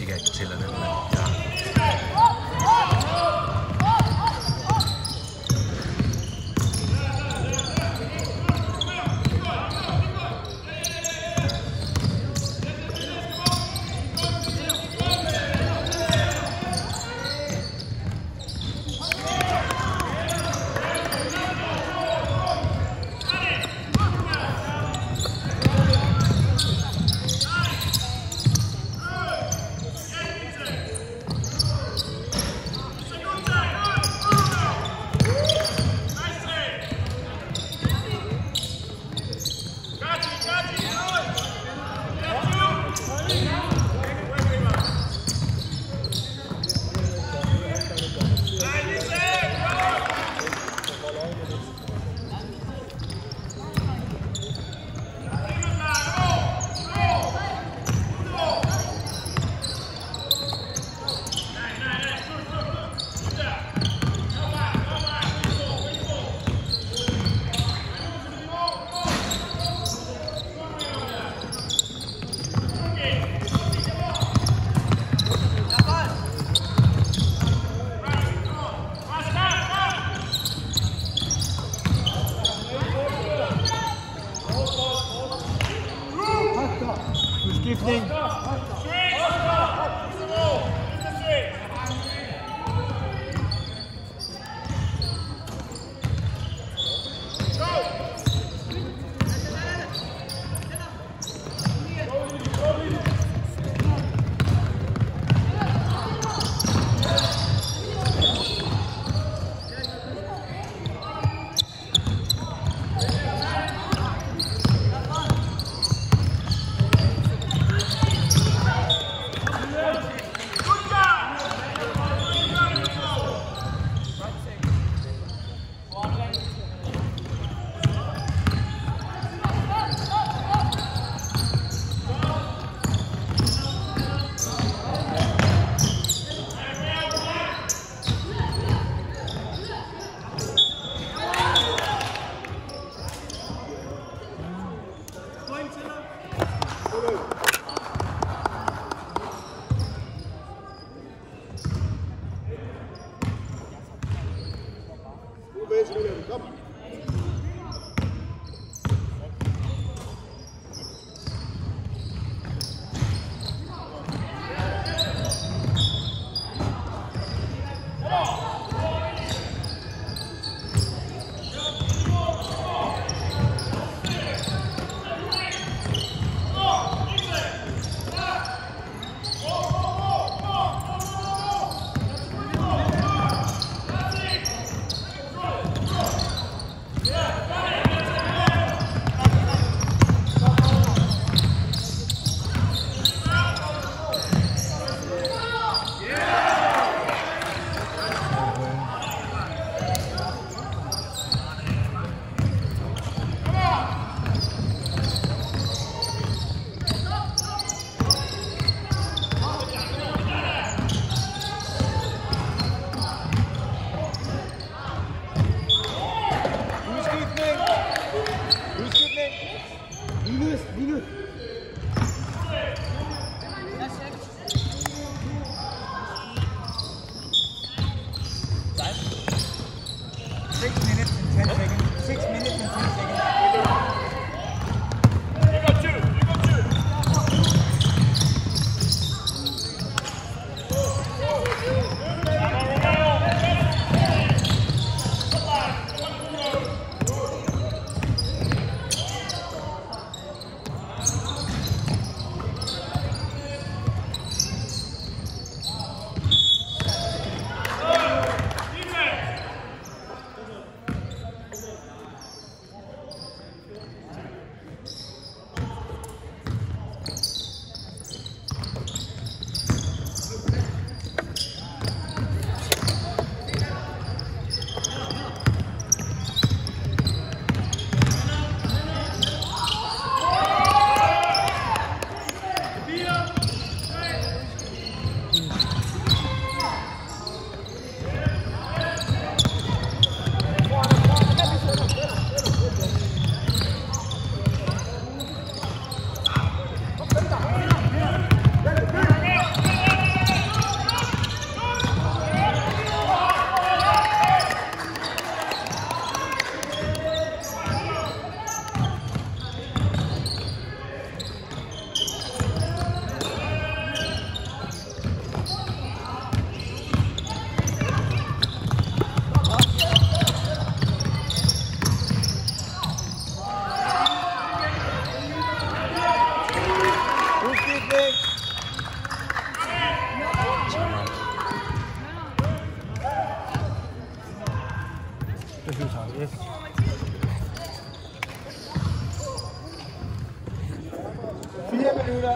Ikke at jeg tæller den, men ja. this minute. Come on.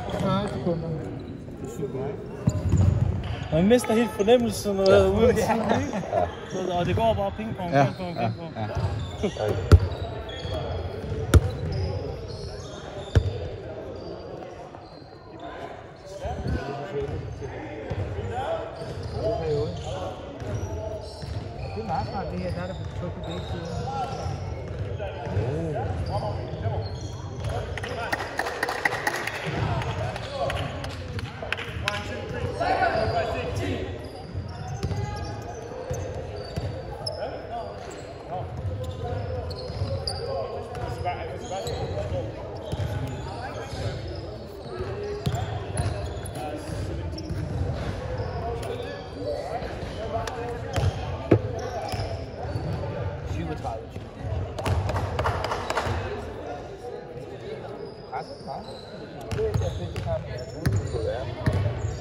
40 sekunder. Man mister helt fornemmelsen uden tid, ikke? Så, og det går bare ping-pong, Ja, ping-pong, ja, ping-pong. ja. God periode. Det er meget smart det her, der er der på på begge sider.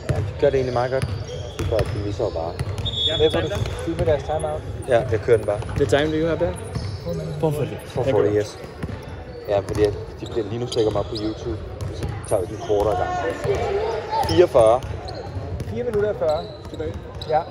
Ja, de gør det egentlig meget godt. De gør, de misser jo bare. Hvad får du? Filme deres timeout. Ja, jeg kører den bare. The time do you have there? 440. For 40 yes. Ja, fordi jeg- de bliver lige nu stikker mig på YouTube. Så tager vi den kortere gang. 44. 4 minutter og 40. Tilbage. Ja.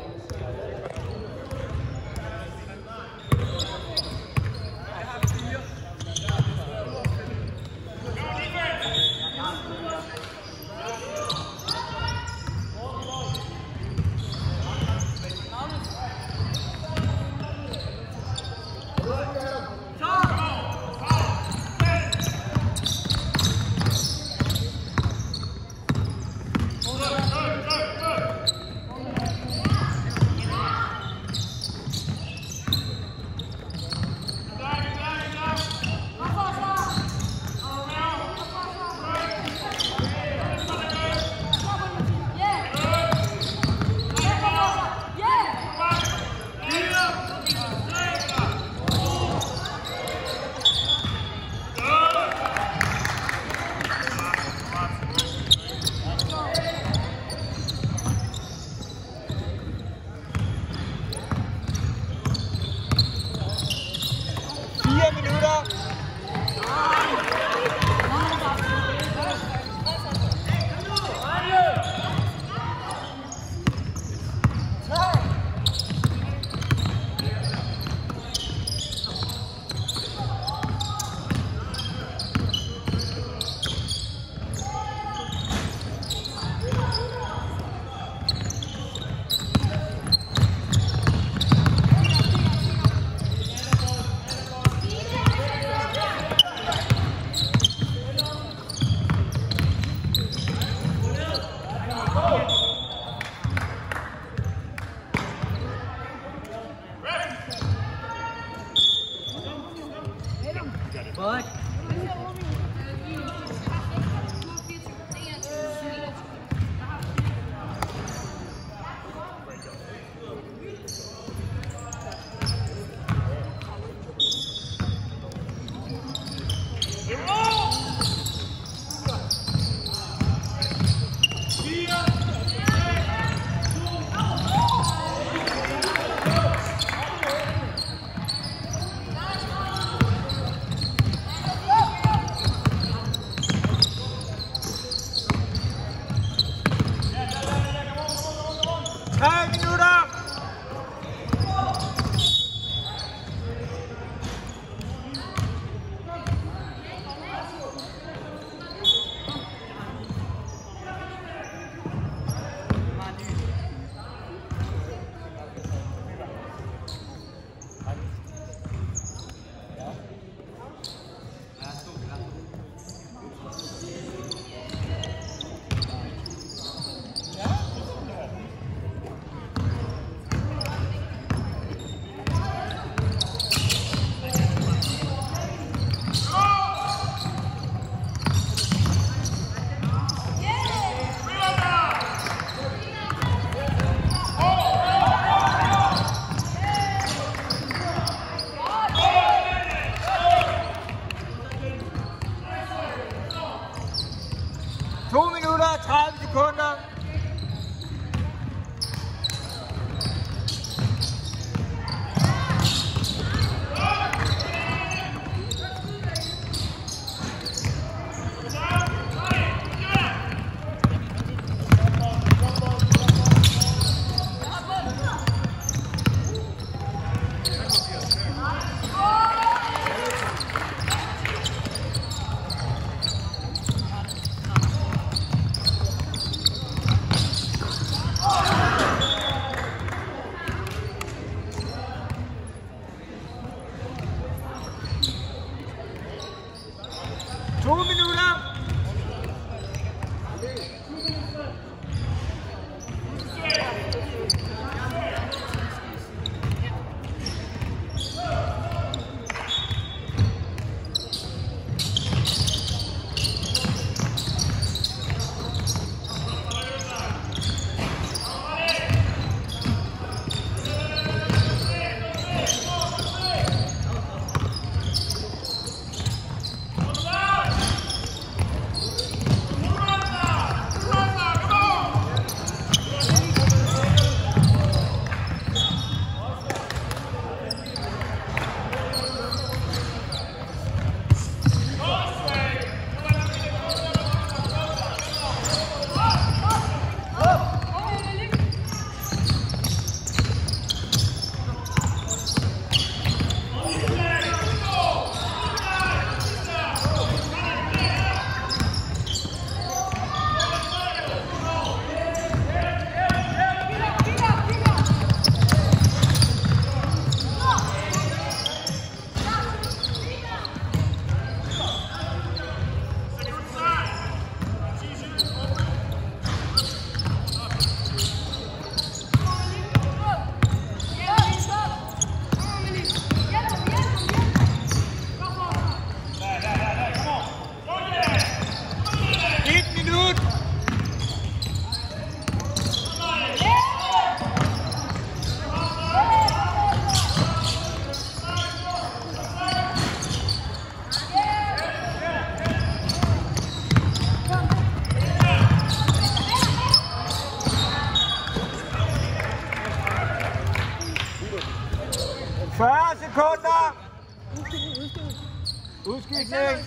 Good night.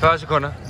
Faz a corner.